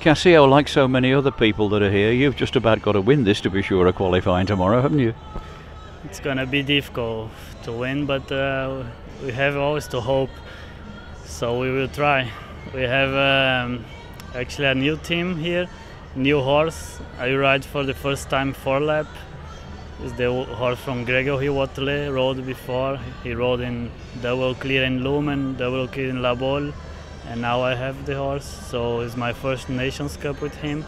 Cassio, like so many other people that are here, you've just about got to win this to be sure of qualifying tomorrow, haven't you? It's gonna be difficult to win, but uh, we have always to hope. So we will try. We have um, actually a new team here, new horse. I ride for the first time Forlap. It's the horse from Gregory Wathelet, rode before. He rode in double clear in Lummen, double clear in La Baule, and now I have the horse. So it's my first Nations Cup with him.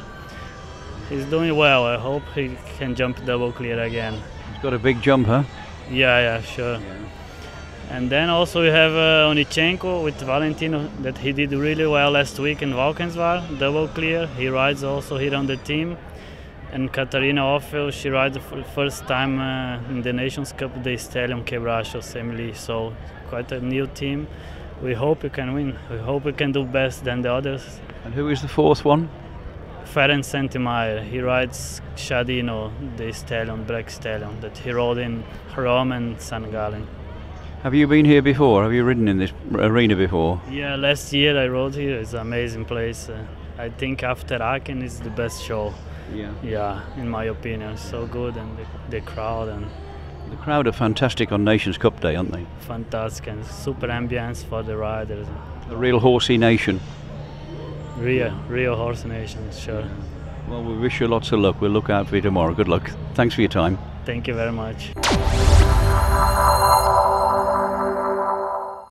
He's doing well. I hope he can jump double clear again. He's got a big jump, huh? Yeah, yeah, sure. And then also we have uh, Onyshchenko with Valentino that he did really well last week in Valkenswaard, double clear. He rides also here on the team. And Katharina Offel, she rides for the first time uh, in the Nations Cup, the Stallion Quebracho Semilly. So quite a new team. We hope we can win. We hope we can do best than the others. And who is the fourth one? Ferenc Szentirmai. He rides Chadino, the stallion, black stallion, that he rode in Rome and San Gallen. Have you been here before? Have you ridden in this arena before? Yeah, last year I rode here. It's an amazing place. Uh, I think after Aachen is the best show. Yeah. Yeah, in my opinion, so good and the, the crowd and The crowd are fantastic on Nations Cup Day, aren't they? fantastic and super ambience for the riders. A real horsey nation. Real, real horse nation, sure. Well, we wish you lots of luck. We'll look out for you tomorrow. Good luck. Thanks for your time. Thank you very much.